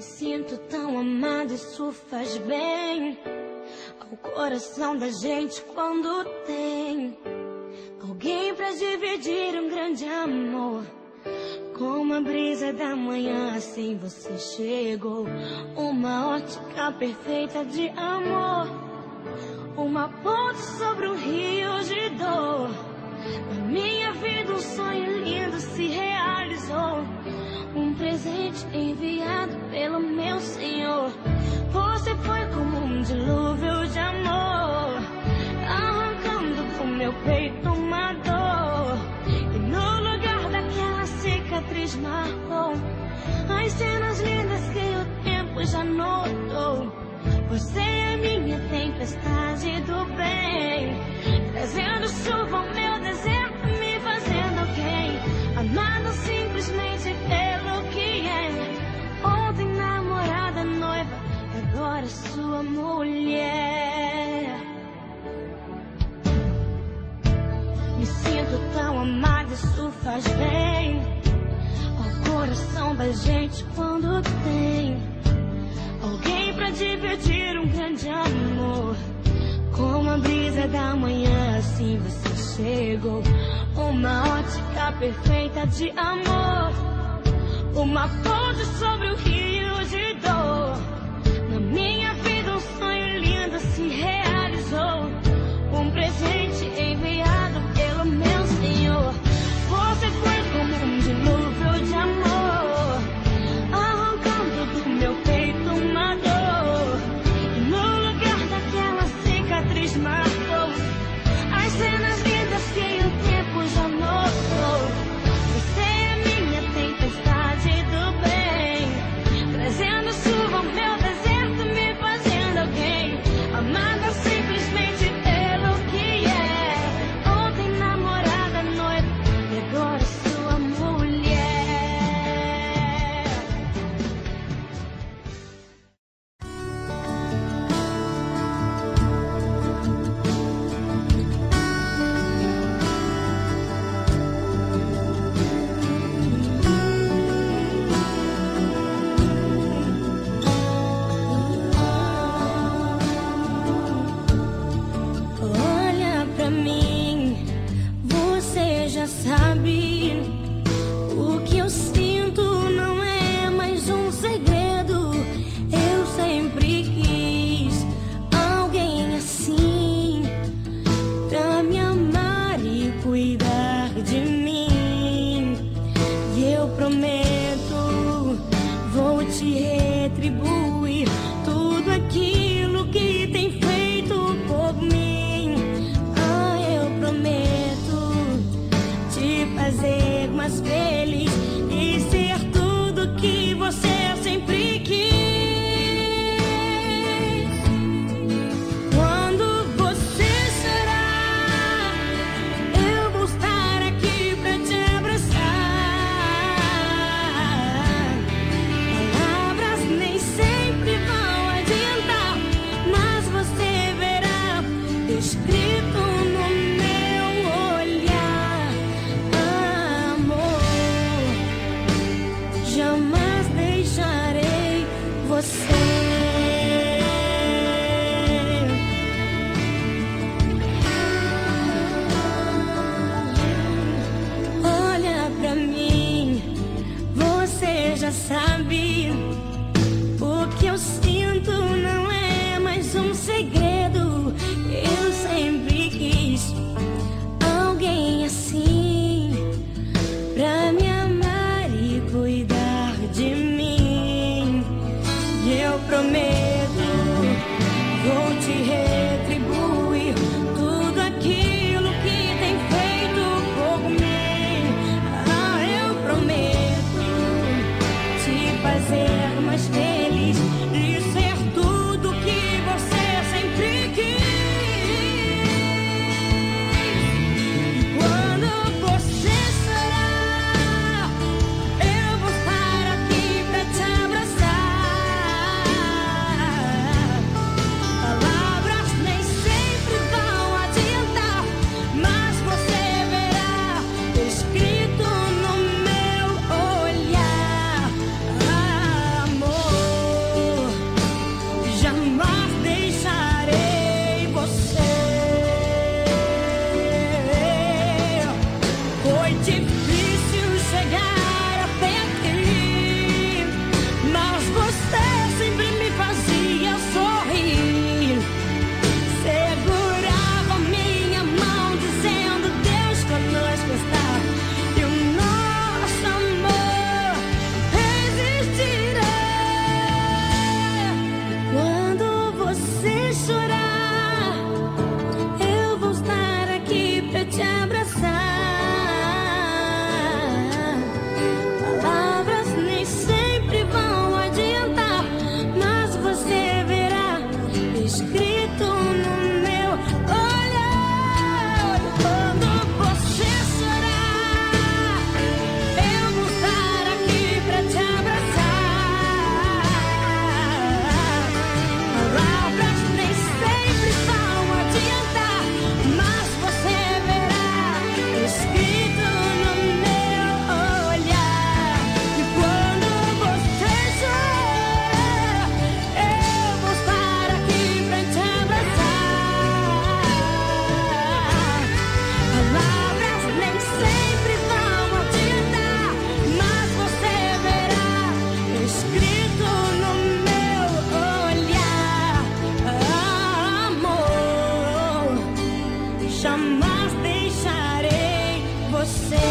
Me sinto tão amado, isso faz bem ao coração da gente quando tem alguém pra dividir um grande amor. Como a brisa da manhã, assim você chegou. Uma ótica perfeita de amor. Uma ponte sobre um rio de dor. Na minha vida, um sonho lindo se realizou. Um presente enviado Você foi como um dilúvio de amor, arrancando do meu peito uma dor. E no lugar daquela cicatriz marcou as cenas lindas que o tempo já notou. Você é minha tempestade do bem, trazendo chuva ao meu deserto, Me sinto tão amada, isso faz bem ao coração da gente quando tem alguém pra dividir um grande amor. Como a brisa da manhã, assim você chegou. Uma ótica perfeita de amor. Uma ponte sobre o rio de dor. Na minha say